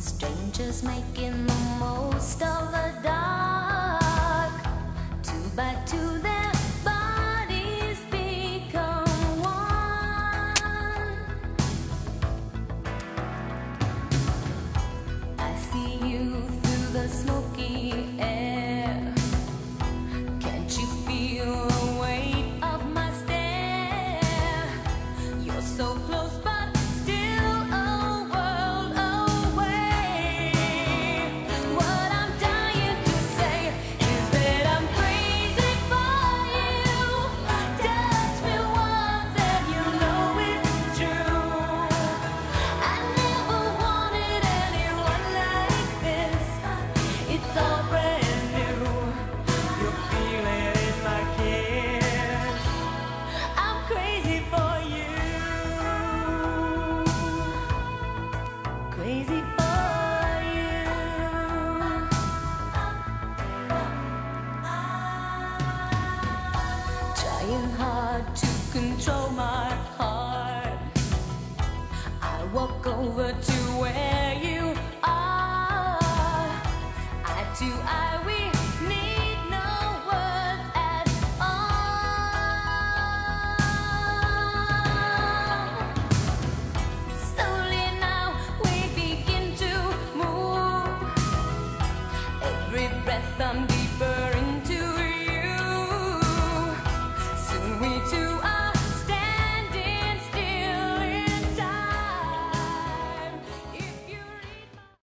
Strangers making the most of the dark. Two by two, their bodies become one. I see you through the smoky air. Can't you feel the weight of my stare? You're so close, over to where you are. Eye to eye, we